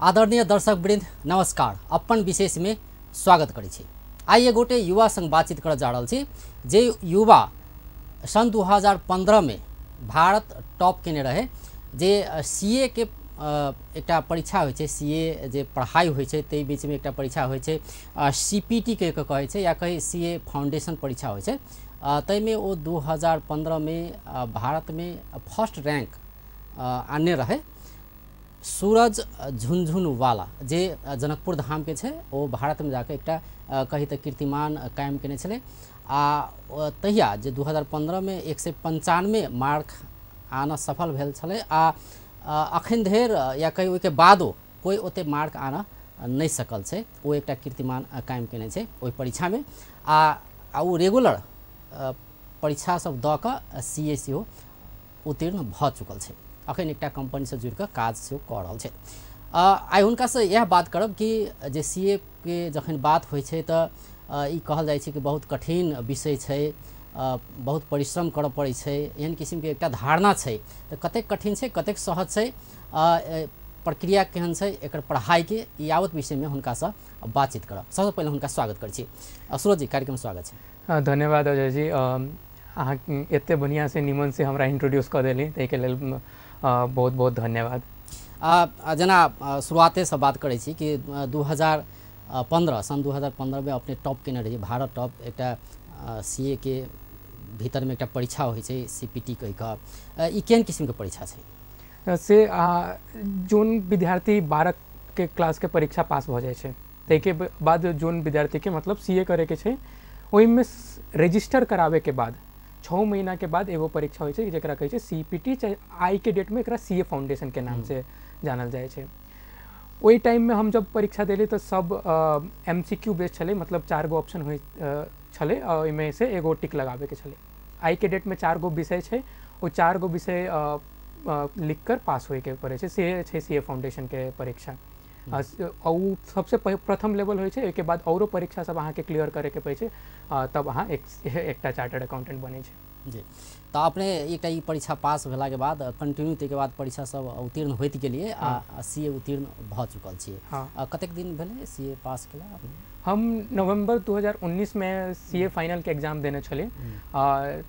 आदरणीय दर्शक वृंद नमस्कार। अपन विशेष में स्वागत करै छी। आइ एगोटे युवा संग बातचीत करऽ जा रहल छी जे युवा सन 2015 में भारत टॉप केने रहे जे सी ए के एकटा परीक्षा होइ छै सी ए जे पढ़ाइ होइ छै ताहि बीचमे एकटा परीक्षा होइ छै सी पी टी के कहै छै या कही सी ए फाउंडेशन परीक्षा होइ छै। ताहिमे ओ 2015 में अ, भारतमे फर्स्ट रैंक आने रहे। सूरज झुनझुनवाला जे जनकपुर धाम के छै ओ भारतमे जाके एकटा कही तऽ कीर्तिमान कायम केने छलै। आ तहिया जे 2015 में एक सौ पंचानवे मार्क आना सफल भेल छलै आ अखन धरि या कही ओहिके बादो कोइ ओते मार्क आना नहि सकल छै ओ एकटा कीर्तिमान कायम केने छै ओहि परीक्षामे। आ ओ रेगुलर अ, परीक्षा सब दऽ कऽ सी ए सेहो उत्तीर्ण भऽ चुकल छै। अखन एकटा कंपनीसँ जुड़ि कऽ काज से कऽ रहल छै। अ, आइ हुनकासँ इएह बात करब कि जे सी ए के जखन बात ई कहल जाइ कि बहुत कठिन विषय अ, बहुत परिश्रम करऽ पड़ै छै एहन किसिमके एकटा धारणा छै। तऽ कतेक कठिन छै कतेक सहज ए, प्रक्रिया केहन छै एकर पढ़ाइके ई यावत विषयमे हुनकासँ बातचीत करब। सबसँ पहिने हुनका स्वागत करै छी। सूरज जी कार्यक्रम स्वागत अ, धन्यवाद अजय जी। अ, अहाँ एते बढ़िआँ से निमन से हमरा इंट्रोड्यूस कऽ देली ताहिके बहुत बहुत धन्यवाद। जेना शुरुआतेसँ बात करै छी कि दू हज़ार पंद्रह सन दू हज़ार पंद्रहमे अपने टॉप केने रहिए भारत टॉप एकटा सी ए के भीतरमे एकटा परीक्षा होइ छै सी पी टी कहि कऽ। ई केहन किसिमके परीक्षा छै? से जोन विद्यार्थी बारह के क्लास के परीक्षा पास भऽ जाइ छै। ताहिके ब- बाद जोन विद्यार्थी के मतलब सी ए करैके छै। ओहिमे रजिस्टर कराबे के बाद छः महीना के बाद एगो परीक्षा होइ छै जकरा कहै छै सी पी टी चाहे आइ के डेटमे एकरा सी ए फाउंडेशन के नाम से जानल जाइ छै। ओहि टाइममे हम जब परीक्षा देली तऽ सब एम सी क्यू बेस छलै मतलब चारि गो ऑप्शन होइ अ, छलै आ ओहिमे से एगो टिक लगाबैके छलै। आइ के डेटमे चारि गो विषय छै ओ चारि गो विषय लिख कर पास होइके पड़ै छै से छै सी ए फाउंडेशनके परीक्षा। सबसे प्रथम लेवल होइ छै एहिके बाद औरो परीक्षा सब अहाँके क्लियर करैके पड़ै छै तब अहाँ एक एकटा चार्टर्ड अकाउंटेंट बनै छै। जी तऽ अपने एकटा ई परीक्षा पास भेलाके बाद कंटिन्यू ताहिके बाद परीक्षा सब उत्तीर्ण होइत गेलिए आ सी ए उत्तीर्ण भऽ चुकल छियै हाँ। कतेक दिन भेलै सी ए पास केला अपने? हम नवंबर 2019 में सी ए फाइनल के एग्ज़ाम देने छलियै आ,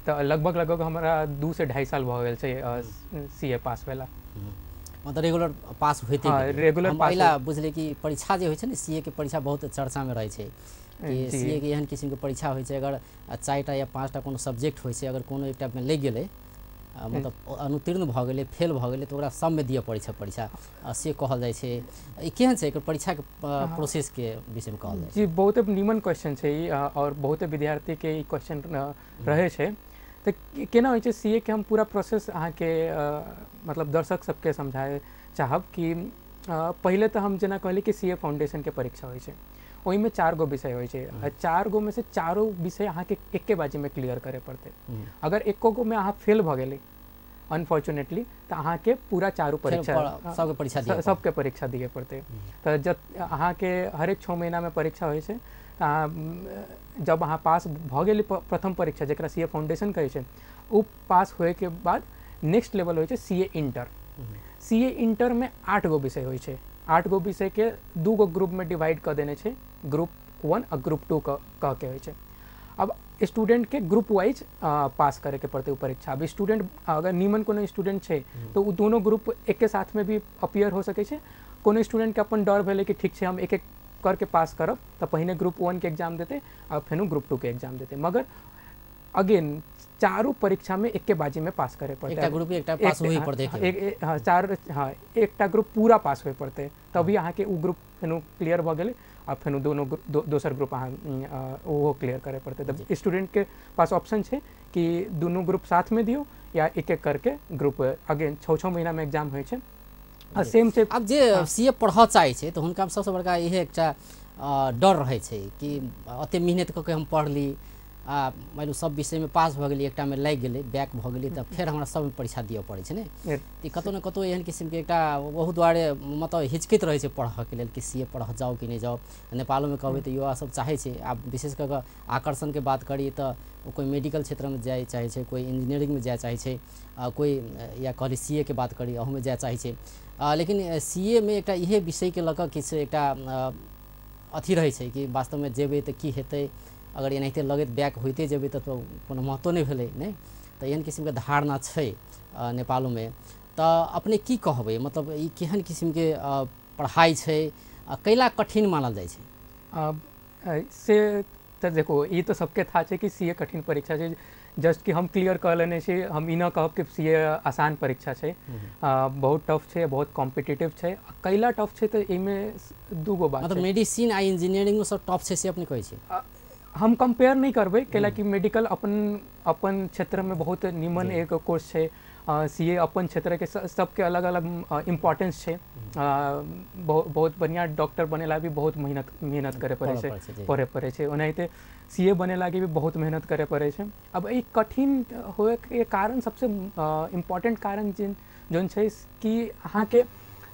तऽ लगभग लगभग हमरा दू से ढाई साल भऽ गेल छै सी ए पास भेला। हम्म। मतलब रेगुलर पास होइते पास पहिला बुझलियै कि परीक्षा जे होइ छै ने सी के परीक्षा बहुत चर्चामे रहै छै। कि जी। सी ए के एहन किसिमके परीक्षा होइ छै अगर चारिटा या पाँचटा कोनो सब्जेक्ट होइ छै अगर कोनो एकटामे लागि गेलै मतलब अनुत्तीर्ण भऽ गेलै फेल भऽ गेलै तऽ ओकरा सबमे दिअ पड़ै छै परीक्षा। से कहल जाइ छै। ई केहन छै? एकर परीक्षाके प्रोसेसके विषयमे कहल जाइ छै। जी बहुते नीमन क्वेश्चन छै ई और बहुते विद्यार्थी के ई क्वेश्चन रहै छै। के- केना छै सी ए के हम पूरा प्रोसेस अहाँके अ, मतलब दर्शक सबके समझाए चाहब कि पहले तो हम जेना कहली कि सी ए फाउंडेशन के परीक्षा होइ छै। ओहिमे चार गो विषय होइ छै। आ चार गो में से चारो विषय अहाँके एके बाजीमे क्लियर करे पड़तै। हम्म। अगर एको गो में अहाँ फेल भऽ गेली अनफॉर्चुनेटली तऽ अहाँके पूरा चारू परीक्षा सबके परीक्षा सबके परीक्षा दिए पड़ते। तऽ जब अहाँके हरेक छः महीनामे परीक्षा होइ छै अहाँ म, जब अहाँ पास भऽ प्रथम परीक्षा जकरा सी ए फाउंडेशन कहै ओ पास होइके बाद नेक्स्ट लेवल छै सी ए इंटर सी ए इंटरमे आठ गो विषय छै आठ गो विषयके दू गो ग्रुपमे डिवाइड कऽ देने ग्रुप वन आ ग्रुप टू कह कह के छै अब स्टूडेंट के ग्रुप वाइज पास करे के पड़ते परीक्षा अब स्टूडेंट अगर नीमन कोनो स्टूडेंट छै तो दोनों ग्रुप एके साथ में भी अपियर हो सकै कोनो स्टूडेंट के अपन डर भेलै कि ठीक छै हम एक एक करके पास करब तऽ पहिने ग्रुप वन के एग्ज़ाम देते आ फेनो ग्रुप टू के एग्ज़ाम देते। मगर अगेन चारू परीक्षा में एके बाजी में पास करे पड़तै। एकटा ग्रुप एकटा पास एक- होइ हाँ, हाँ, एक एक- हाँ चार हाँ एकटा ग्रुप पूरा पास होय पड़तै। तभी अहाँके उ ग्रुप फेनो क्लियर भऽ गेलै आ फेनो दोनो दो, दोसर ग्रुप अहाँ ओहो क्लियर करे पड़तै। तऽ स्टूडेंट के पास ऑप्शन है कि दोनों ग्रुप साथ में दियो या एक एक करके ग्रुप अगेन छः छः महीना में एग्ज़ाम छै। आ सेम छै आब जे सी ए पढ़ऽ चाहै छै तऽ हुनकामे सबसँ बड़का इहे एकटा डर रहै छै कि एतेक मेहनत कऽ के हम पढ़ली आ मानि सब विषयमे पास भऽ गेली एकटामे लागि गेलै बैक भऽ गेलै तऽ फेर हमरा सबमे परीक्षा दिअ पड़ै छै ने। तऽ कतहु ने कतहु एहन किसिमके एकटा बहुत दुआरे मतलब हिचकित रहै छै पढ़ऽके लेल कि सी ए पढ़ऽ जाउ कि नहि जाउ। नेपालोमे कहबै तऽ युवा सब चाहै छै आब विशेष कऽ कऽ आकर्षणके बात करी तऽ ओ कोइ मेडिकल क्षेत्रमे जाय चाहै छै कोइ इंजीनियरिंगमे जाय चाहै छै आ कोइ या कहली सी ए के बात करी अहूमे जाय चाहै छै। आ, लेकिन सी ए मे एकटा इहे विषयके लऽ कऽ किछु एकटा अथी रहै छै कि वास्तवमे जेबै तऽ की हेतै? अगर एनाहिते लगैत बैक होइते जेबै तऽ कोनो महत्व नहि भेलै नहि? तऽ एहन किसिमके धारणा छै नेपालोमे। तऽ अपने की कहबै? मतलब ई केहन किसिमके पढ़ाइ छै? कैला कठिन मानल जाइ छै? से तऽ देखो ई तऽ सबके था छै कि सी ए कठिन परीक्षा छै। जस्ट कि हम क्लियर कर लेने से हम इ ना कहब कि सी ए आसान परीक्षा है अ, बहुत टफ है बहुत कॉम्पिटिटिव है कैला टफ है तो इमें दू गो बात मतलब मेडिसिन आ इंजीनियरिंग सब टॉप है से अपने कहै छै? हम कंपेयर नहीं करबे कैला कि मेडिकल अपन अपन क्षेत्र में बहुत निमन एक कोर्स छै। सी ए अपन क्षेत्र के सबके अलग अलग इम्पोर्टेंस है बहुत बढ़िया डॉक्टर बने ला भी बहुत मेहनत मेहनत करे पड़े। पढ़े पड़ै छै ओनाहिते सी ए बने लागी भी बहुत मेहनत करे पड़े अब ई कठिन होए के कारण सबसे इम्पोर्टेंट कारण जिन जोन छै कि अहाँके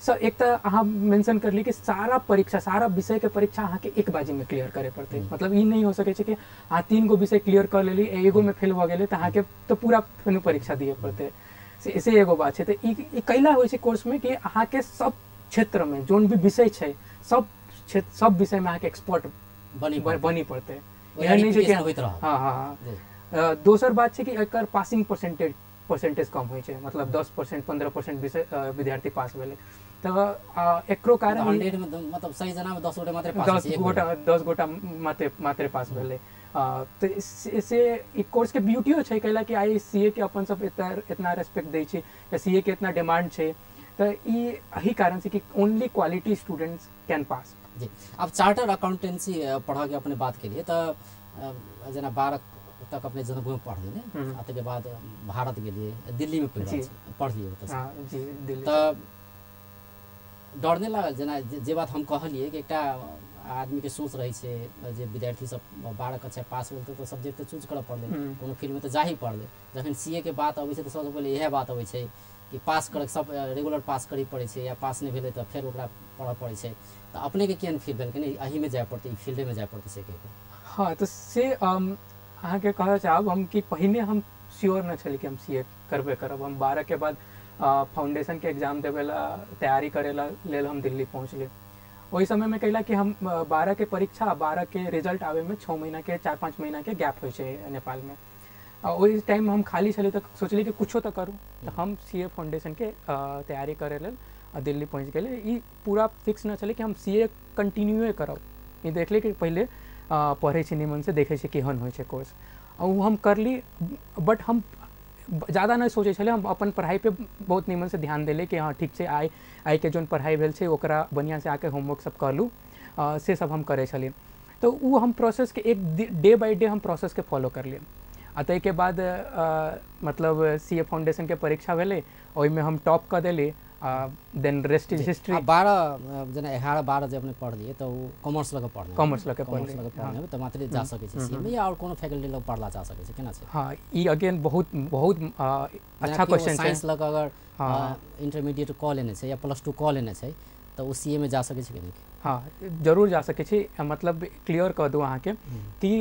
स एक तऽ अहाँ मेंशन कर ली कि सारा परीक्षा सारा विषय के परीक्षा अहाँके एक बाजी में क्लियर करे पड़तै। मतलब ई नहीं हो सकै कि अहाँ तीन गो विषय क्लियर कर लेली एगो में फेल भऽ गेलै तऽ अहाँके तऽ पूरा फेनु परीक्षा दिए पड़तै। से से एगो बात छै। तऽ ई ई कैला होइ छै कोर्स में कि अहाँके सब क्षेत्र में जोन भी विषय छै सब क्षेत्र सब विषय में अहाँके एक्सपर्ट बनी बनी पड़तै। एहन नहि छै कि हाँ हाँ हाँ। दोसर बात छै कि एकर पासिंग परसेंटेज परसेंटेज कम होइ छै। मतलब दस परसेंट पंद्रह परसेंट विद्यार्थी पास भेलै। तऽ अ, एकरो कारण ई- हंड्रेड में द- मतलब सही जनामे दस गोटे मात्रै पास दस गोटा दस गोटा मात्रे मात्रे पास भेलै। अ, तऽ से से ई कोर्स के ब्यूटियो छै कैला कि आई सी ए के अपन सब इतना इतना रेस्पेक्ट दै छै या सी ए के इतना डिमांड छै तऽ ई यही कारण छै कि only quality students can pass जी अब चार्टर अकाउंटेंसी अ, पढ़ऽ के अपने बात केलिए तऽ अ, जेना बारह तक अपने जन्मभूमि पढ़लिए हम्म। आ ताहिके बाद भारत गेलिए दिल्लीमे पढ़ि रहल जी। छी पढ़लिए ओतऽ हाँ दिल्ली तऽ डर नहि लागल जेना जे जे बात हम कहलिए कि एकटा आदमीके सोच रहै छै जे विद्यार्थी सब बारह कक्षा पास भेल तऽ सब्जेक्ट तऽ चूज़ करऽ पड़लै। हम्म। कोनो फील्डमे तऽ जा ही पड़लै। जखन सी ए के बात अबै छै तऽ सबसँ पहिले इएह बात अबै छै कि पास करऽ सब रेगुलर पास करय पड़ै छै या पास नहि भेलै तऽ फेर ओकरा पढ़ऽ पड़ै छै। तऽ अपनेके केहन फील भेल कि नहि? एहिमे जाय पड़तै ई फील्डेमे जाय पड़तै से कहिके हाँ तो से अहाँके कहऽ चाहब हम कि पहिने हम श्योर न छली कि हम सी ए करबे करब। हम बारह के बाद फाउंडेशन के एग्ज़ाम देवे ला तैयारी करे ला लेल हम दिल्ली पहुँचली ओहि समय में कहिला कि हम बारह के परीक्षा, बारह के रिज़ल्ट आवे में छः महीना के, चार पाँच महीना के गैप छै नेपाल में। ओहि टाइम हम खाली छली तऽ सोचली कि कुछो तऽ करू। तऽ हम सी ए फाउंडेशन के तैयारी करे लेल दिल्ली पहुँच ई पूरा फिक्स न छलै कि हम सी ए कंटिन्यूए करब। ई देखली कि पहिले पढ़ै छी निमन से, देखै छी केहन छै कोर्स उ हम करली बट हम ज़्यादा नहीं सोचे हम अपन पढ़ाई पे बहुत निमन से ध्यान दिले कि हाँ ठीक छै आई आई के जो पढ़ाई भेल छै ओकरा बढ़िया से आके होमवर्क सब कर लू अ, से सब हम करे छलिए तो उ हम प्रोसेस के एक डे बाय डे हम प्रोसेस के फॉलो कर ली आ के बाद आ, मतलब सी ए फाउंडेशन के परीक्षा भेलै ओहिमे हम टॉप कऽ देली देन रेस्ट इज हिस्ट्री बारह जेना एगारह बारह जे अपने पढ़लिए तऽ ओ कॉमर्स कऽ पढ़ने कॉमर्स पढ़लियै, लऽ कऽ पढ़ने। तऽ मात्र जा सकै छै सी या आओर कोनो फैकल्टी लऽ पढ़ला जा सकै छै केना छै हाँ ई अगेन बहुत बहुत अच्छा क्वेश्चन छै। साइंस कऽ अगर। इंटरमीडिएट कऽ लेने छै या प्लस टू कऽ लेने छै तऽ ओ सी में जा सकै छै कि हाँ ज़रूर जा सकै छी। मतलब क्लियर कह दू अहाँके कि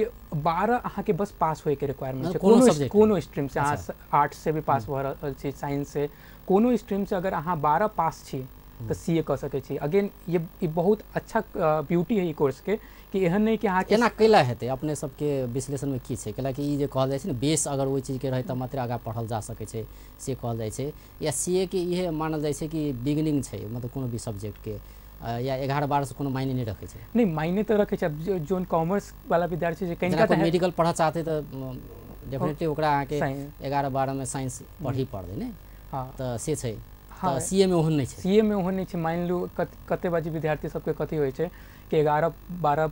बारह अहाँके बस पास होइके रिक्वायरमेंट छै। मतलब कोनो कोनो स्ट्रीम से अहाँ अच्छा। आर्ट्स से भी पास भऽ रहल छी साइंस से। कोनो स्ट्रीम से अगर अहाँ बारह पास छी तऽ सी ए कऽ सकै छी। अगेन ये ई बहुत अच्छा ब्यूटी है ई कोर्स के कि एहन नहि कि अहाँके केना कैला हेतै अपने सबके विश्लेषणमे की छै? कैला कि ई जे कहल जाइ छै ने बेस अगर ओहि चीजके रहै तऽ मात्र आगाँ पढ़ल जा सकै छै से कहल जाइ छै। या सी ए के इहे मानल जाइ छै कि बिगिनिंग छै मतलब कोनो भी सब्जेक्टके या एगारह बारहसँ कोनो मायने नहीं रखे छै। नहीं मायने तो रखे छै। जो- कॉमर्स वाला विद्यार्थी मेडिकल पढ़ा चाहते तऽ डेफिनेटली ओकरा अहाँके Science। एगारह बारहमे साइंस पढ़ही पड़तै ने हाँ। तऽ से छै। हाँ। तऽ सी ए मे ओहन नहि में ओहन नहीं छै। मान लू कत, बाजी विद्यार्थी सबके कथी हो कि ग्यारह बारह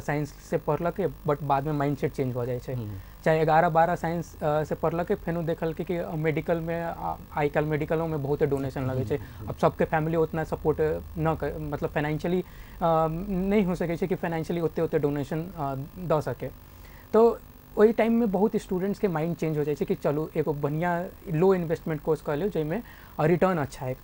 साइंस से पढ़लक बट बाद में माइंड सेट चेंज हो छै। हम्म। चाहे ग्यारह बारह साइंस से पढ़लक फेनो देखल कि मेडिकल में आ- आइ मेडिकलों में बहुत डोनेशन लगे छै। अब सबके फैमिली उतना सपोर्ट न कर मतलब फाइनेंशियली नहीं हो सकै कि फाइनेंशियली ओते ओते डोनेशन दऽ सके। तो ओहि टाइम में बहुत स्टूडेंट्स के माइंड चेंज हो जाए कि चलू एगो बढ़िया लो इन्वेस्टमेंट कोर्स कर लियो जाहिमे रिटर्न अच्छा है।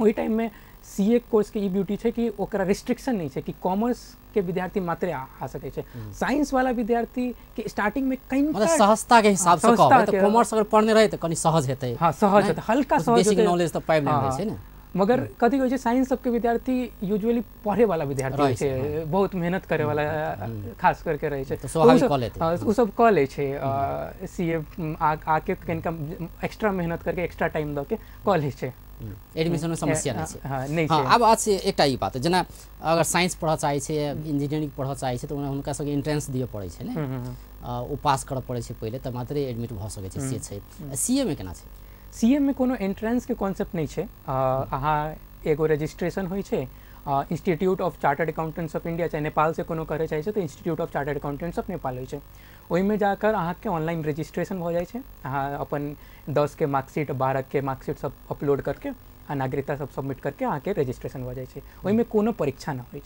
वही टाइम में सी ए कोर्स के ई ब्यूटी छै कि ओकरा रिस्ट्रिक्शन नहीं है कि कॉमर्स के विद्यार्थी मात्र आ, आ सकै छै। साइंस वाला विद्यार्थी के स्टार्टिंग में कहीं मतलब सहजता के हिसाब से कहबै कॉमर्स अगर पढ़ने रहे तो कनी सहज हेतै। हाँ सहज हेतै हल्का सहज बेसिक नॉलेज तो पाइब हाँ, लेने छै ने। मगर कथी छै साइंस सबके विद्यार्थी यूजुअली पढ़े वाला विद्यार्थी होइ छै, बहुत मेहनत करे वाला खास करके रहै छै। तऽ सब- कऽ लै छै सी ए आके कनिका एक्स्ट्रा मेहनत करके एक्स्ट्रा टाइम दऽ के कऽ लै छै। एडमिशन में समस्या नहीं छै। हाँ नहीं हाँ छै। आब आज से एकटा ई बात जेना अगर साइंस पढ़ऽ चाहै छै या इंजीनियरिंग पढ़ऽ चाहै छै तऽ हुनका सबके एंट्रेंस दिअ पड़ै छै ने? हम्म, हम्म, हम्म। ओ पास करऽ पड़ै छै पहिले तऽ मात्रे एडमिट भऽ सकै छै से छै। सी ए में केना छै? सी एम में कोनो एंट्रेंस के कॉन्सेप्ट नहीं छै अहाँ एगो रजिस्ट्रेशन होइ छै institute of chartered accountants of India चाहे नेपाल से कोनो करे चाहे तो institute of chartered accountants of Nepal होइ छै ओहिमे जाकर अहाँके ऑनलाइन रजिस्ट्रेशन जाइ छै अहाँ अपन दस के मार्कशीट बारह के मार्कशीट सब अपलोड करके आ नागरिकता सब सबमिट करके अहाँके रजिस्ट्रेशन भऽ जाइ छै ओहिमे कोनो परीक्षा नहि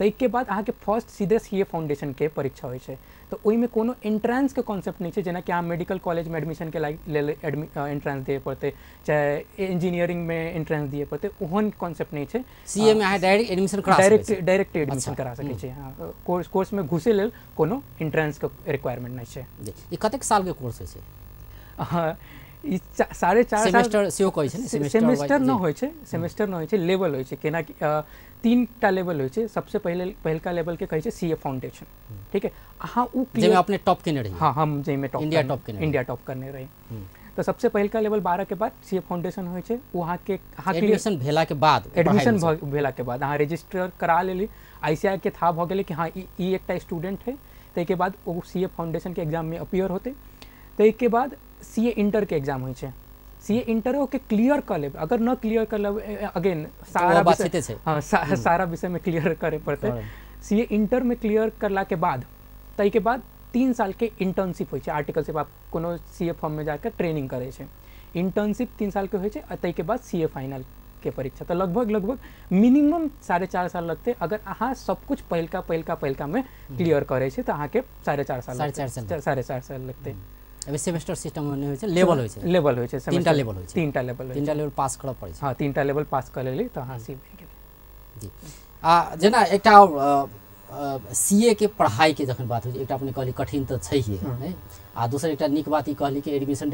होइ छै ताहिके बाद अहाँके फ़र्स्ट सीधे सी ए फाउंडेशन के परीक्षा होइ छै। तऽ ओहिमे कोनो एंट्रेंस के कॉन्सेप्ट नहीं छै जेनाकि अहाँ मेडिकल कॉलेज में एडमिशन के लेल एंट्रेंस दिए पड़ते चाहे इंजीनियरिंग में एंट्रेंस दिए पड़ते ओहन कॉन्सेप्ट नहीं छै। सी ए में अहाँ डायरेक्ट एडमिशन करा सकै डायरेक्ट छी। डायरेक्ट एडमिशन करा सकै छी हाँ। कोर्स कोर्स में घुसे लेल कोनो एंट्रेंस के रिक्वायरमेंट नहीं जी। ई कतेक साल के कोर्स होइ छै? हाँ, साढ़े चार सेमेस्टर सेहो कहै छै सेमेस्टर न। होइ छै सेमेस्टर न होइ छै लेवल होइ छै केना कि तीन टा लेवल होइ छै। सबसे पहले पहिलका लेवल के कहै छै सी ए फाउंडेशन ठीक है? अहाँ उ जाहिमे अपने टॉप केने रही। हाँ हम जाहिमे टॉप इंडिया टॉप केने इंडिया टॉप करने रही। हम्म। तो सबसे पहिलका लेवल बारह के बाद सी ए फाउंडेशन होइ छै। वहाँ के अहाँ एडमिशन भेला के बाद एडमिशन। भेला के बाद अहाँ रजिस्टर करा लेली। आईसीआई के था भऽ गेलै कि हाँ ई ई एकटा स्टूडेंट है। ताहिके बाद ओ सी ए फाउंडेशन के एग्ज़ाम में अपियर होते। ताहिके बाद सी ए इंटर के एग्ज़ाम होइ छै। सी इंटर के क्लियर कर लेबै अगर न क्लियर कर लेबै अगेन सारा बात विषय हाँ सा, सारा विषय में क्लियर करे पड़तै। करऽ। सी ए इंटर में क्लियर करला के बाद ताहिके बाद तीन साल के इंटर्नशिप होइ छै। आर्टिकलशिप आप कोनो सी ए फॉर्म में जाकर ट्रेनिंग करे छै। इंटर्नशिप तीन साल के होइ छै आ ताहिके बाद सी ए फाइनल के परीक्षा। तो लगभग लगभग मिनिमम साढ़े चार साल लगते। अगर अहाँ सब कुछ पहिलका पहिलका पहिलका में क्लियर करे छै तऽ अहाँके साढ़े चार साल साढ़े चार साल। साढ़े चार साल लगते। এবার সেমিস্টার সিস্টেম মনে হয়েছে লেভেল হয়েছে লেভেল হয়েছে তিনটা লেভেল হয়েছে তিনটা লেভেল তিনটা লেভেল পাস করা পড়েছে হ্যাঁ তিনটা লেভেল পাস করলে তো हाँ सी जी। आ सीए के पढ़ाई के जखन बात होइ एकटा अपने कहली कठिन नै आ निक बात ई कहली कि एडमिशन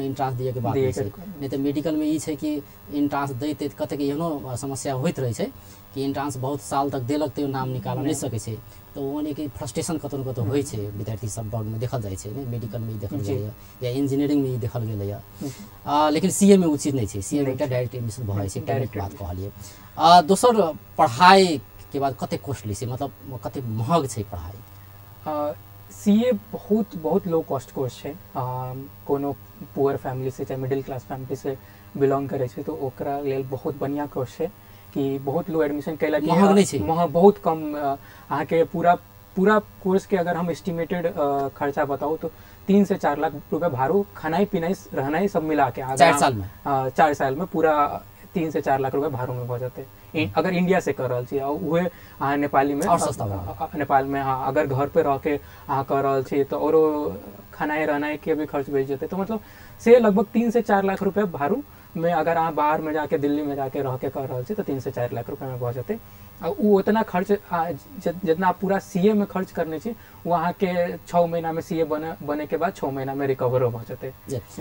एन्ट्रान्स के बात नहि छै। ई कि दैते एहनो समस्या रहै कि बहुत साल तक नाम निकालऽ सके तऽ ओ यानी कि फ्रस्ट्रेशन कतौ ने कतौ होइ छै विद्यार्थी सब वर्गमे देखल जाइ छै ने मेडिकलमे ई देखल जी। गेलैया या इंजीनियरिंगमे ई देखल गेलैया आ, लेकिन सी ए में चीज़ नहीं छै सी ए में एकटा डायरेक्ट एडमिशन भऽ जाइ छै एकटा बात कहलियै दोसर पढ़ाई के बाद कतेक कॉस्टली छै मतलब कतेक महग छै पढ़ाई सी ए बहुत बहुत लो कॉस्ट कोर्स छै अ, कोनो पुअर फैमिली से चाहे मिडिल क्लास फैमिली से बिलोंग करै छै तऽ ओकरा लेल बहुत बढ़िया कोर्स छै कि बहुत लोग एडमिशन कैला कि महग नहि बहुत कम अ, अहाँके पूरा पूरा कोर्स के अगर हम एस्टिमेटेड खर्चा बताऊ तो तीन से चार लाख रुपए भाड़ू खानाई पिनाई रहनाई सब मिला के चार साल में? चार साल में पूरा तीन से चार लाख रुपए भारू में भऽ जेतै। इ- अगर इंडिया से कर रहा छी आ उहे अहाँ नेपाली में और सस्ता नेपाल में हाँ अगर घर पे रह के अहाँ कर रहल छी तऽ औरो खानाई रहनाई के भी खर्च बचि जेतै। तऽ मतलब से लगभग तीन से चार लाख रुपए भाड़ू में अगर अहाँ बाहर में जाके, दिल्ली में जाके रह के कर रहा तो तीन से चार लाख रुपए में भऽ जेतै। आ ओ उतना खर्च जितना आप पूरा सी ए में खर्च करने छी वो अहाँके छः महीना में सी ए बने के बाद छः महीना में रिकवरो भऽ जेतै।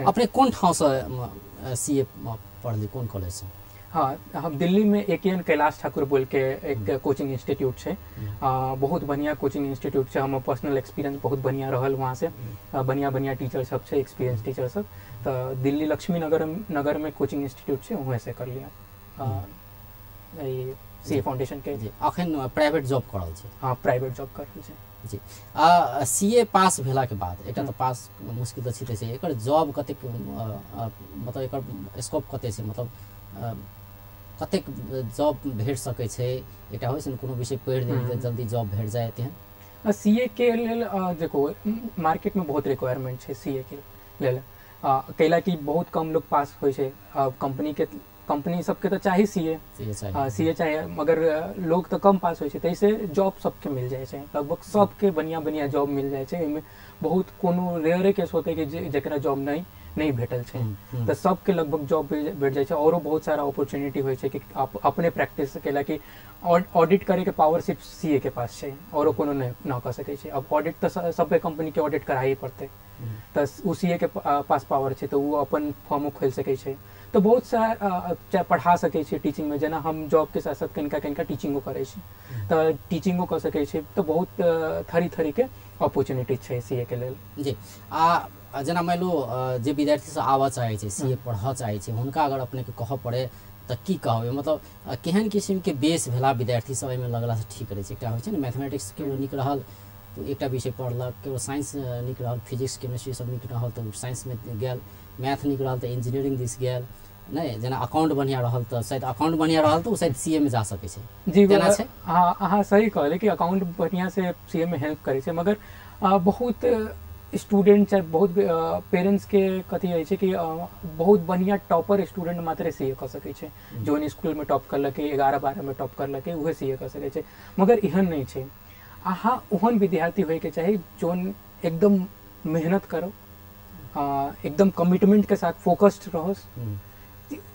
अपने कोन ठाउँसँ सी ए पढ़ली, कोन कॉलेज से? हाँ हम दिल्ली में एक कैलाश ठाकुर बोल के एक कोचिंग इंस्टीट्यूट है आ, बहुत बढ़िया कोचिंग इंस्टीट्यूट छै। हमर पर्सनल एक्सपीरियंस बहुत बढ़िया रहल वहाँ से। बढ़िया बढ़िया टीचर सब छै एक्सपीरियंस टीचर सब। तऽ दिल्ली लक्ष्मी नगर नगर में कोचिंग इंस्टीट्यूट छै वहाँ से कर लिया सी फाउंडेशन के। जी। अखन प्राइवेट जॉब कर रहल छी। हाँ प्राइवेट जॉब कर रहल छै। जी। आ सी ए पास भेलाके बाद एक तऽ पास मुश्किल तऽ छिटे छै एकर जॉब कतेक मतलब एकर स्कोप कतेक छै? मतलब कतेक जॉब भेट सकै छै एकटा होइ छै ने कोनो विषय पढ़ि लेली तऽ जल्दी जॉब भेट जाए तेहन सी ए के लेल देखो मार्केट में बहुत रिक्वायरमेंट छै सी ए के लेल। अ, कैला कि बहुत कम लोग पास होइ छै। कंपनी के कंपनी सबके तो चाही सी ए चाहिए सी ए चाहे मगर लोग तो कम पास होइ छै जॉब सबके मिल जाइ छै। लगभग सबके बढ़िया बढ़िया जॉब मिल जाइ छै। एहिमे बहुत कोनो रेयरे केस होते कि जे- जेकरा जॉब नहीं। नहीं भेटल छै। हम्म, हम्म। तऽ सबके लगभग जॉब भेट जाइ छै औरो बहुत सारा अपॉर्चुनिटी होइ छै कि आप अपने प्रैक्टिस केला कि ऑडिट करे के पावर सिर्फ़ सीए के पास छै औरो कोनो नहीं ना कऽ सकै छै। अब ऑडिट तऽ स- सभे कंपनी के ऑडिट कराही पड़तै। हम्म। तऽ ओ सी ए के पास पावर छै तऽ ओ अपन फॉर्मो खोलि सकै छै। तऽ बहुत सारा चाहे पढ़ा सकै छै टीचिंगमे जेना हम जॉबके साथ साथ कनिका कनिका टीचिंगो करै छी। तऽ टीचिंगो कऽ सकै छै तऽ बहुत थरी थरीके अपॉर्चुनिटी छै सी ए के लेल। जी। आ जेना मानि लो जे विद्यार्थी सब आबऽ चाहै छै सी ए पढ़ऽ चाहै छै हुनका अगर अपने के कहऽ पड़े तऽ की कहबै? मतलब केहन किसिमके बेस भेला विद्यार्थी सब एहिमे लगलासँ ठीक रहै छै? एकटा होइ छै ने मैथमेटिक्स केओ नीक रहल तऽ एकटा विषय पढ़लक केओ साइंस नीक रहल फिजिक्स केमिस्ट्री सब नीक रहल तऽ साइंसमे गेल मैथ नीक रहल तऽ इंजीनियरिंग दिस गेल नहि जेना अकाउंट बढ़िआँ रहल तऽ शायद अकाउंट बढ़िआँ रहल तऽ ओ शायद सी ए मे जा सकै छै। जी तेना छै? हाँ अहाँ सही कहले कि अकाउंट बढ़िया से सीए में हेल्प करे छै मगर आ, बहुत स्टूडेंट चाहे बहुत पेरेंट्स के कथी होइ छै कि बहुत बढ़िया टॉपर स्टूडेंट मात्र सीए कऽ सकै छै। जोन स्कूल में टॉप करलकै एगारह बारह में टॉप करलकै उहे सीए कऽ सकै छै। मगर एहन नहीं छै। अहाँ ओहन विद्यार्थी होइके चाही जोन एकदम मेहनत करो एकदम कमिटमेंट के साथ फोकस्ड रहोस। हम्म,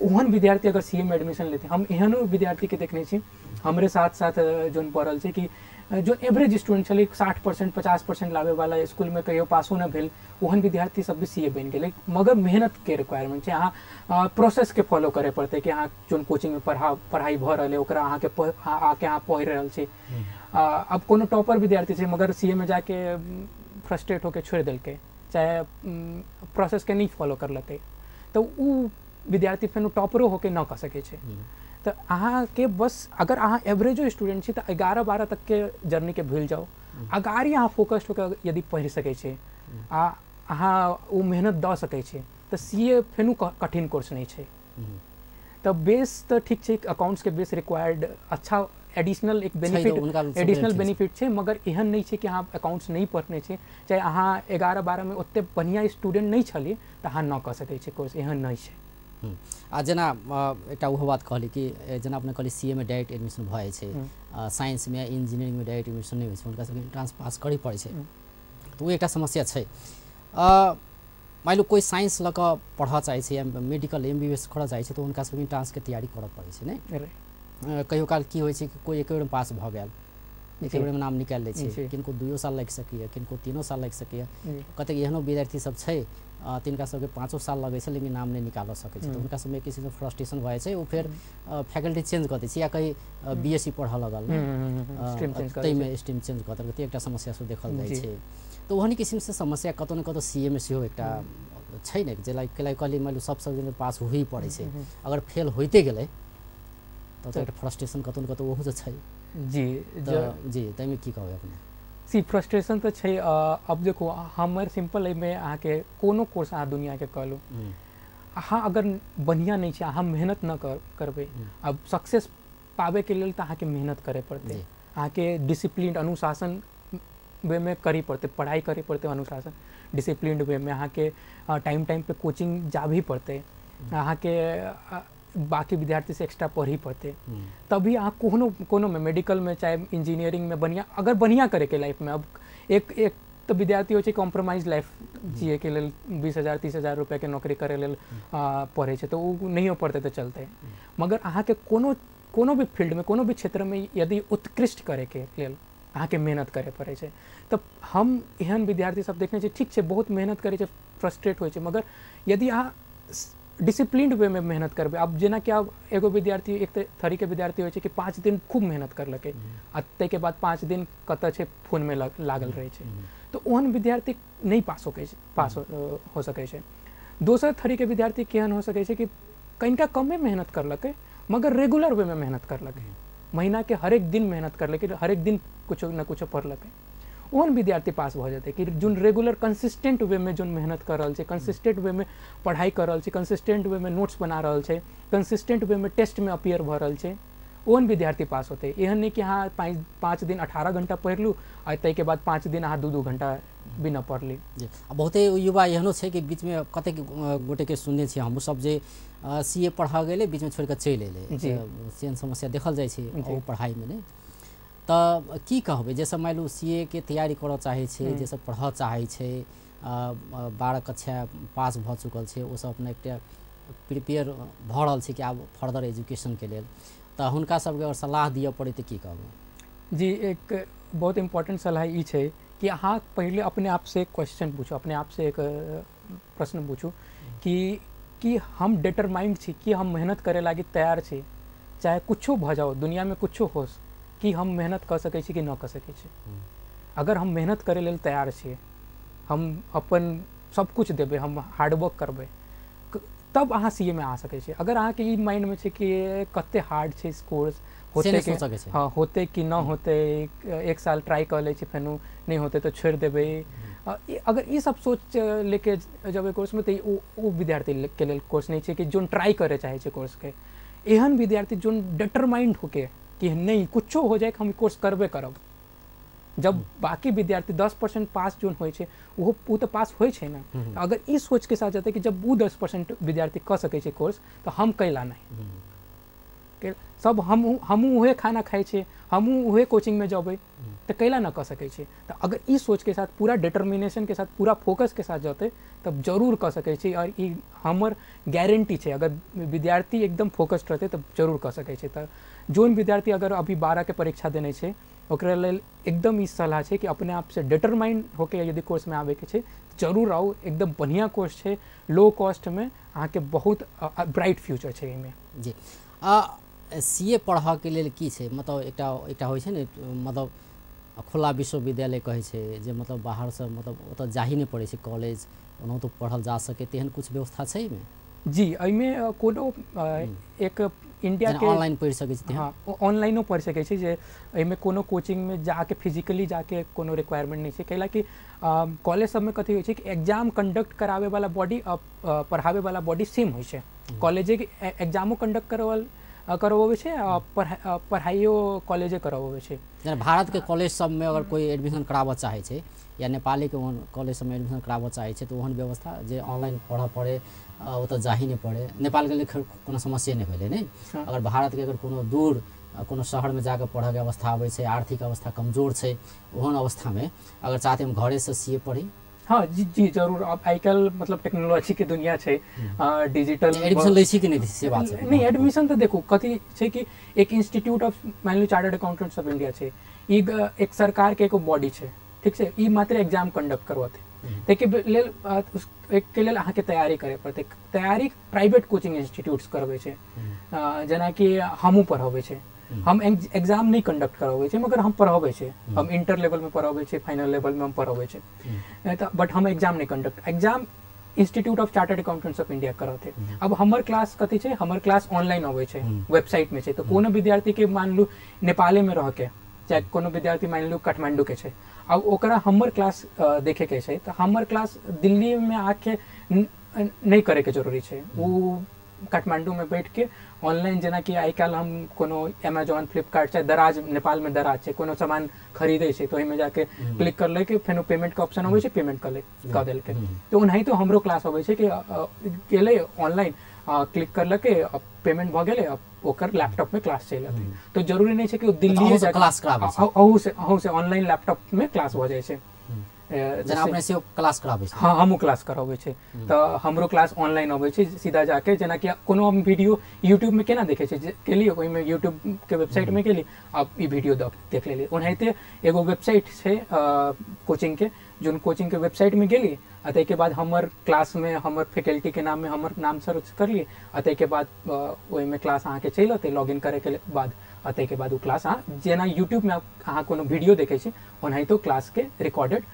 ओहन विद्यार्थी अगर सीए में एडमिशन लेते हम एहनो विद्यार्थी के देखने छी हमरे साथ साथ जोन पढ़ल छै कि जो एवरेज स्टूडेंट छलै साठ परसेंट पचास परसेंट लाबे वाला स्कूल में कहियो पासो न भेल ओहन विद्यार्थी सब भी सी ए बनि गेलै। मगर मेहनत के रिक्वायरमेंट छै। अहाँ प्रोसेस के फॉलो करे पड़तै कि अहाँ जोन कोचिंग में पढ़ा पढ़ाई भऽ रहल है ओकरा अहाँके आके अहाँ पढ़ि रहल छी। अब कोनो टॉपर विद्यार्थी छै मगर सी ए में जाके फ्रस्ट्रेट होके छोड़ि देलकै चाहे प्रोसेस के नहीं फॉलो करलकै तऽ उ विद्यार्थी फेर टॉपरो होके न कऽ सकै छै। हम्म, तऽ अहाँके बस अगर अहाँ एवरेजो स्टूडेंट छी तऽ एगारह बारह तकके जर्नीके भूलि जाउ अगाड़ी अहाँ फोकस्ड होकर यदि पढ़ि सकै छी आ अहाँ ओ मेहनत दऽ सकै छी तऽ सी ए फेनु क- कठिन कोर्स नहीं छै। तऽ बेस तऽ ठीक छै अकाउंट्स के बेस रिक्वायर्ड अच्छा एडिशनल एक बेनिफिट एडिशनल बेनिफिट छै मगर एहन नहीं छै कि अहाँ अकाउंट्स नहीं पढ़ने छी चाहे अहाँ एगारह बारहमे ओते बढ़िया स्टूडेंट नहीं छलिए तऽ अहाँ न कऽ सकै छी कोर्स एहन नहीं छै जेना एकटा ओहो बात कहली कि जेना अपने कहली सी ए मे डायरेक्ट एडमिशन भऽ जाइ छै साइंसमे इंजीनियरिंगमे डायरेक्ट एडमिशन नहि होइ छै हुनका सबके एंट्रांस पास करय पड़ै छै। तऽ ओ एकटा समस्या छै। मानि लो कोइ साइंस लऽ कऽ पढ़ऽ चाहै छै या medical M B B S करऽ चाहै छै तऽ हुनका सबके एंट्रांसके तैयारी करऽ पड़ै छै अ, कहियो काल की होइ छै कि कोइ एके बेरमे पास भऽ गेल। एके। बेरमे नाम निकालि लै छै। किनको दुइयो साल लागि सकैए किनको तीनो साल लागि सकैए। कतेक एहनो विद्यार्थी सब छै तिनका सबके पाँचो साल लगै छै लेकिन नाम नहि निकालऽ सकै छै तऽ। हुनका सबमे किसी से फ्रस्ट्रेशन भऽ जाइ छै ओ फेर फैकल्टी चेंज कऽ दै छै या कहीं बी एस सी पढ़ऽ लगल ताहिमे स्ट्रीम चेंज कऽ देलकै एकटा समस्या सब देखल जाइ। छै तऽ ओहन किसिमसँ समस्या कतौ न कतौ सी एमे सेहो एकटा छै ने जे लाइक लाइक कहली मानि लो सब सब्जेक्ट पास होइ पड़ै छै अगर फेल होइते गेलै तऽ एकटा फ्रस्ट्रेशन कतौ न कतौ ओहो छै जी तऽ ज- की सी फ्रस्ट्रेशन तऽ छै अ, अब देखो हमर सिंपल है एहिमे अहाँके कोनो कोर्स अहाँ दुनियाके कहलू। हम्म, अहाँ अगर बढ़िया नहीं छै अहाँ मेहनत न कर करबै। हम्म। अब सक्सेस पाबैके लेल तऽ अहाँके मेहनत करे पड़तै। अहाँके डिसिप्लिन अनुशासन वेमे करी पड़ते पढ़ाई करे पड़ते अनुशासन। डिसिप्लिन वेमे अहाँके टाइम टाइम पे कोचिंग जा भी पड़तै। अहाँके अ, बाकी विद्यार्थी से एक्स्ट्रा पढ़ ही हम्म, तभी अहाँ कोनो कोनो में मेडिकल में चाहे इंजीनियरिंग में बढ़िया अगर बढ़िया करे के लाइफ में अब एक एक तो विद्यार्थी हो कॉम्प्रोमाइज लाइफ जिए के लेल बीस हज़ार तीस हज़ार रुपया के नौकरी करे लेल पढ़े छै तो नहीं नहियो पढ़ते तो चलते। मगर अहाँके कोनो कोनो भी फ़ील्ड में कोनो भी क्षेत्र में यदि उत्कृष्ट करे के लेल अहाँके मेहनत करे पड़े तऽ हम एहन विद्यार्थी सब देखने ठीक छै बहुत मेहनत करे फ्रस्ट्रेट हो मगर यदि अहाँ डिसिप्लिन्ड वे में मेहनत करबै। आब जेना कि आब एगो विद्यार्थी एक थरीके विद्यार्थी होइ छै कि पाँच दिन खूब मेहनत करलकै आ ताहिके बाद पाँच दिन कतऽ छै फोनमे लग लागल रहै छै। हम्म, तऽ ओहन विद्यार्थी नहीं पास हो छै पास हो, हो सकै छै। दोसर थरीके विद्यार्थी केहन हो सकै छै कि कनिका कमे मेहनत करलकै मगर रेगुलर वे में मेहनत करलकै के हरेक दिन मेहनत करलकै हरेक दिन कुछो न कुछो पढ़लकै ओहन विद्यार्थी पास भऽ जेतै कि जोन रेगुलर कंसिस्टेंट वे में जोन मेहनत कर रहल छै कंसिस्टेंट वे में पढ़ाई कर रहल छै कंसिस्टेंट वे में नोट्स बना रहल छै कंसिस्टेंट वे में टेस्ट में अपियर भऽ रहल छै ओहन विद्यार्थी पास होते एहन नहीं कि हाँ पाँच पाँच दिन अठारह घंटा पढ़ लू और ताहिके बाद पाँच दिन अहाँ दू दू घंटा भी न पढ़ली जी आ बहुते युवा एहनो छै कि बीचमे कतेक गोटेके सुनने छियै सब जे सी ए पढ़ऽ गेलै बीचमे छोड़ि कऽ चलि जी। तऽ सेहन समस्या देखल जाइ छै जी। पढ़ाइमे नहि तऽ की कहबै? जे सब मानि लू सी ए के तैयारी करऽ चाहै छै हम्म। जे सब पढ़ऽ चाहै छै अ, बारह कक्षा पास भऽ चुकल छै ओ सब अपना एकटा प्रिपेयर भऽ रहल छै कि आब फर्दर एजुकेशनके लेल। तऽ हुनका सबके अगर सलाह दिअ पड़ै तऽ की कहबै? जी एक बहुत इम्पोर्टेंट सलाह ई छै कि अहाँ पहले अपने आप से एक क्वेश्चन पूछो अपने आप से एक प्रश्न पूछू कि कि हम डिटरमाइंड छी कि हम मेहनत करे लागी तैयार छी चाहे कुछो भऽ जाओ दुनिया में कुछो हो कि हम मेहनत कऽ सकै छी कि न कऽ सकै छी। अगर हम मेहनत करे लेल तैयार छियै हम अपन सब कुछ देबै हम हार्डवर्क करबै तब अहाँ सी ए में आ सकै छी। अगर अहाँके ई माइंडमे छै कि कते हार्ड छै इस कोर्स होते कि हाँ होते कि न होते एक साल ट्राई कर ले छी फेनु नहीं होते तो छोड़ देबै। ई- अगर ई सब सोच लेके ज- जब कोर्स में तो ई ओ ओ विद्यार्थी के लेल कोर्स नहीं छै कि जोन ट्राई करे चाहे छै कोर्स के। एहन विद्यार्थी जोन डिटरमाइंड होके कि नहीं कुछो हो जाए हम कोर्स करबे करब जब बाकी विद्यार्थी दस परसेंट पास जोन हो तो ओहो ओ तऽ पास हो छै ना हम्म। अगर इस सोच के साथ जाते कि जब वो दस परसेंट विद्यार्थी कऽ सकै छै कोर्स तो हम कैला नहीं हम्म। के सब हम हमहूँ उहे खाना खाइ छियै हमहूँ उहे कोचिंग में जबै तऽ कैला ना कऽ सकै छी तऽ अगर ई सोच के साथ पूरा डिटर्मिनेशन के साथ पूरा फोकस के साथ जते तब ज़रूर कऽ सकै छी और ई हमर गारंटी छै। अगर विद्यार्थी एकदम फोकस्ड रहते तब ज़रूर कऽ सकै छै तऽ जोन विद्यार्थी अगर अभी बारह के परीक्षा देने छै ओकरा लेल एकदम ई सलाह छै कि अपने आप से डिटरमाइंड होके यदि कोर्स में आवे के छै ज़रूर आओ एकदम बढ़िया कोर्स छै लो कॉस्ट में अहाँके बहुत ब्राइट फ्यूचर छै एहिमे। जी। सी ए लेल की छै? मतलब एकटा एकटा होइ छै ने मतलब खुला विश्वविद्यालय कहै छै जे मतलब बाहरसँ मतलब ओतऽ जाही नहि पड़ै छै कॉलेज ओनाहितो पढ़ल जा सकै तेहन किछु व्यवस्था छै एहिमे? जी एहिमे अ, कोनो अ, एक इंडिया के ऑनलाइन पढ़ि सकै छी हाँ ऑनलाइनो पढ़ि सकै छी जे एहिमे कोनो कोचिंग में जाके फिजिकली जाके कोनो रिक्वायरमेंट नहीं छै। कैला कि कॉलेज सबमे कथी होइ छै कि एग्ज़ाम कंडक्ट करावे वाला बॉडी पढ़ावे वाला बॉडी सेम होइ छै। कॉलेजे के एग्जामो कंडक्ट करवल करवाबै छै आ पढ़ा- पढ़ाइयो कॉलेजे करवाबै छै। जेना भारतके कॉलेज सबमे अगर कोई एडमिशन कराबऽ चाहै छै या नेपालीके ओहन कॉलेज सबमे एडमिशन कराबऽ चाहै छै तऽ ओहन व्यवस्था जे ऑनलाइन पढ़ऽ पड़े ओतऽ जाही नहि पड़े। नेपालके लेल कोनो समस्ये नहि भेलै नहि? हाँ। अगर भारतके अगर कोनो दूर कोनो शहरमे जाकऽ पढ़ऽके अवस्था आबै छै आर्थिक अवस्था कमजोर छै ओहन अवस्थामे अगर चाहते हम घरेसँ सी ए पढ़ी हाँ जी जी ज़रूर। अब आइ काल्हि मतलब टेक्नोलॉजी के दुनिया छै डिजिटल एडमिशन लै छी कि नहि से बात छै नहीं एडमिशन तो देखो कथी छै कि एक इंस्टीट्यूट ऑफ़ मान लो चार्टर्ड अकाउंटेंट्स ऑफ़ इंडिया छै। ई एक सरकार के एगो बॉडी छै ठीक छै? ई मात्र एग्ज़ाम कंडक्ट करवाते। ताहिके बे- लेल अ, उस एक के लेल अहाँके तैयारी करे पड़तै। तैयारी प्राइवेट कोचिंग इंस्टीट्यूट्स करबै छै। जेनाकि हमहूँ पढ़ाबै छै। हम एग्ज़ाम नहीं कंडक्ट करबै छै मगर हम पढ़ाबै छै। हम इंटर लेवल में पढ़ाबै छै फाइनल लेवल में हम पढ़ाबै छै। तो बट हम एग्ज़ाम नहीं conduct exam institute of chartered accountants of India करते। अब हमर क्लास कथी छै? हमर क्लास ऑनलाइन अबै छै वेबसाइट में छै। तो कोनो विद्यार्थी के मान लू नेपाले में रह के चाहे कोनो विद्यार्थी मान लू काठमांडू के छै अब ओकरा हमर क्लास देखे के छै तो हमर क्लास दिल्ली में आके नहीं करे के ज़रूरी छै। वो काठमांडू में बैठ के ऑनलाइन जेना कि आइ काल्हि हम कोनो अमेजोन फ्लिपकार्ट चाहे दराज नेपाल में दराज छै कोनो सामान खरीदै छै तो ओहिमे जाके क्लिक कर ले के फेनो पेमेंट के ऑप्शन अबै छै पेमेंट कर ले कऽ देलकै। तो ओनाहितो हमरो क्लास अबै छै कि गेलै ऑनलाइन क्लिक करलकै पेमेंट भऽ गेलै ओकर लैपटॉप में क्लास चलि तो ज़रूरी नहीं छै कि ओ दिल्ली अहूँसँ क्लास कराबै छै। अहू से ऑनलाइन लैपटॉप में क्लास भऽ जाइ छै। जेना अपने से क्लास कराबै छै हाँ हमहूँ क्लास करबै छै तऽ हमरो क्लास ऑनलाइन अबै छै सीधा जाके जेनाकि कोनो हम वीडियो यूट्यूब में केना देखै छै जे केली ओहिमे यूट्यूब के वेबसाइट में गेली अब ई वीडियो देख लेली ओनाहिते एगो वेबसाइट छै कोचिंग के जोन कोचिंग के वेबसाइट में गेली आ ताहिके बाद हमर क्लास में हमर फैकल्टी के नाम में हमर नाम सर्च करली आ ताहिके बाद ओहिमे क्लास अहाँके चलि लॉग इन करे के बाद आ ताहिके बाद ओ क्लास अहाँ जेना यूट्यूब में अहाँ कोनो वीडियो देखै छी ओनाहितो क्लास के रिकॉर्डेड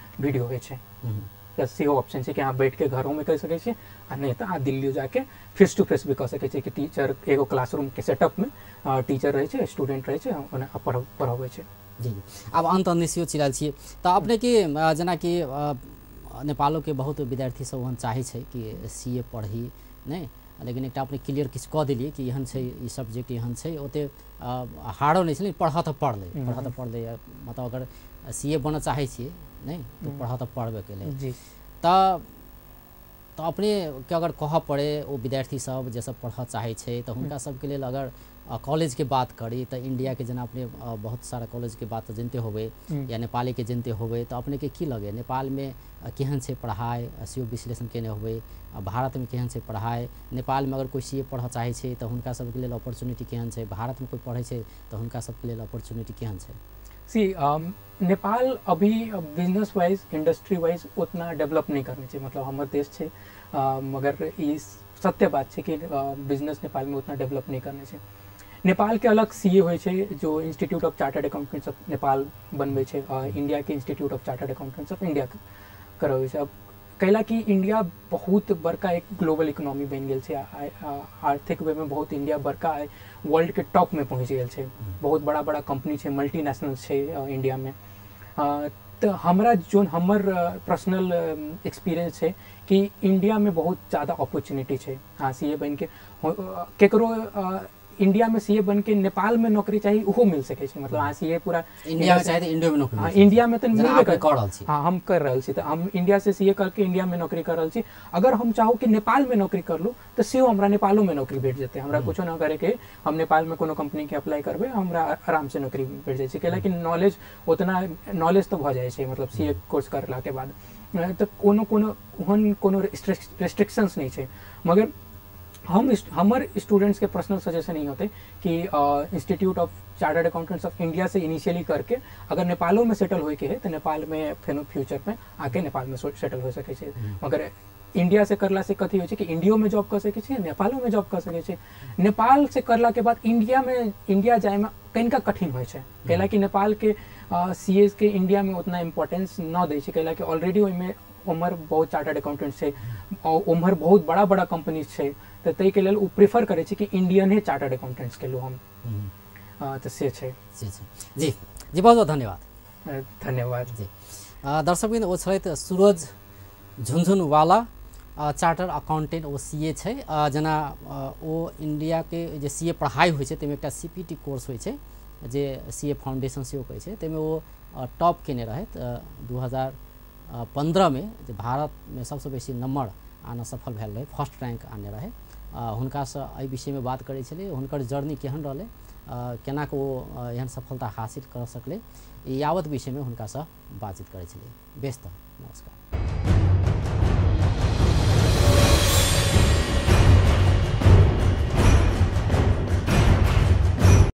सेहो ऑप्शन छै कि अहाँ बैठ के घरों में कर सकै छियै आ नहीं तऽ अहाँ दिल्ली जाके फेस टू फेस भी कऽ सकै छियै कि टीचर एगो क्लासरूम के सेटअप में टीचर रहै छै स्टूडेंट रहै छै ओना पढ़- पढ़ाबै जी जी आब अंत निश्चित चिरल छियै तऽ अपनेके अ, जेनाकि अ, नेपालोके बहुत विद्यार्थी सब ओहन चाहै छै कि सी ए पढ़ी नहि लेकिन एकटा अपने क्लियर किछु कऽ देलियै कि एहन छै ई सब्जेक्ट एहन छै ओते अ, हार्डो नहि छै लेकिन पढ़ऽ तऽ पढ़लै पढ़ऽ तऽ पढ़लै मतलब अगर सी ए बनऽ चाहै छियै नहि? तऽ पढ़ऽ तऽ पढ़बे केलै तऽ तऽ अपने के अगर कहऽ पड़े ओ विद्यार्थी सब जे सब पढ़ऽ चाहै छै तऽ हुनका सबके लेल अगर अ, कॉलेज के बात करी तऽ इंडिया के जेना अपने बहुत सारा कॉलेज के बात तऽ जनिते होबै या नेपाली के जनिते होबै तऽ अपने के की लगे? नेपाल में केहन छै पढ़ाइ सी विश्लेषण केने होबै भारत में केहन छै पढ़ाइ नेपाल में अगर कोई सी ए पढ़ऽ चाहै छै तऽ हुनका सबके लेल अपॉर्चुनिटी केहन छै भारत में कोई पढ़ै छै तऽ हुनका सबके लेल अपॉर्चुनिटी केहन छै सी नेपाल अभी बिज़नेस वाइज इंडस्ट्री वाइज उतना डेवलप नहीं करने चाहिए। मतलब हमारे देश है मगर ये सत्य बात है कि बिज़नेस नेपाल में उतना डेवलप नहीं करने चाहिए। नेपाल के अलग सी ए छै, जो institute of chartered accountants of Nepal बनबै छै इंडिया के institute of chartered accountants of India करबै छै। अब कैला कि इंडिया बहुत बड़का एक ग्लोबल इकोनॉमी बनि आ- आ- आर्थिक वे में बहुत इंडिया बड़का है वर्ल्ड के टॉप में पहुँच गया है बहुत बड़ा बड़ा कंपनी है मल्टीनेशनल अ, इंडिया में। तऽ हमरा जोन हमर पर्सनल एक्सपीरियंस है कि इंडिया में बहुत ज़्यादा अपॉर्चुनिटी है हाँ सी ए बन के। हो- केकरो इंडिया में सी ए बन के नेपाल में नौकरी चाहिए ओहो मिल सकै छै। मतलब हाँ सी ए पूरा इंडिया में चाहिए इंडिया में नौकरी हाँ। इंडिया में तो मिलबे कर- कऽ रहल छी। हाँ हम कर रहल छी। तऽ हम इंडिया से सीए करके इंडिया में नौकरी कर रहल छी। अगर हम चाहो कि नेपाल में नौकरी कर लू तो सेहो हमरा नेपालो में नौकरी भेट जेतै। हमरा कुछो ना करे के हम नेपाल में कोनो कंपनी के अप्लाई करबै हमरा आराम से नौकरी भेट जाइ छै। कैला कि नॉलेज उतना नॉलेज तो भऽ जाए छै मतलब सीए कोर्स करला के बाद। तऽ कोनो कोनो ओहन कोनो रेस्ट्रिक्शंस नहीं छै। मगर हम हमर स्टूडेंट्स के पर्सनल सजेशन ही होते कि institute of chartered accountants of India से इनिशियली करके अगर नेपालो में सेटल होए के है तो नेपाल में फिर फ्यूचर में आके नेपाल में सेटल हो सके छै। मगर इंडिया से करला से कथी छै कि इंडियो में जॉब कर सके छै नेपालो में जॉब कर सके छै। नेपाल से करला के बाद इंडिया में इंडिया जाए में कनिका कठिन होइ छै। कैला कि नेपाल के सी एस के इंडिया में उतना इम्पोर्टेंस न दै छै कैला कि ऑलरेडी ओहिमे उम्हर बहुत चार्टर्ड अकाउंटेंट छै और उम्हर बहुत बड़ा बड़ा कंपनीज़ छै तऽ ताहिके लेल ओ प्रेफर करै छै कि इंडियन चार्टर्ड अकाउंटेंट्स के लो हम। हम्म, तऽ से छै। जी जी बहुत बहुत धन्यवाद। धन्यवाद। जी। दर्शकबिन ओ छथि सूरज झुनझुनवाला चार्टर अकाउंटेंट ओ सी ए छै। जेना अ, ओ इंडियाके जे सी ए पढ़ाइ होइ छै ताहिमे एकटा सी पी टी कोर्स होइ छै जे सी ए फाउंडेशन सेहो कहै छै ताहिमे ओ टॉप केने रहथि दू हज़ार पन्द्रहमे जे भारतमे सबसँ बेसी नम्बर आना सफल भेल रहै फर्स्ट रैंक आने रहै। हुनकासँ एहि विषयमे बात करै छलै हुनकर जर्नी केहन रहलै केना कऽ ओ एहन सफलता हासिल कर सकलै यावत विषयमे हुनकासँ बातचीत करै छलियै। बेस्त नमस्कार।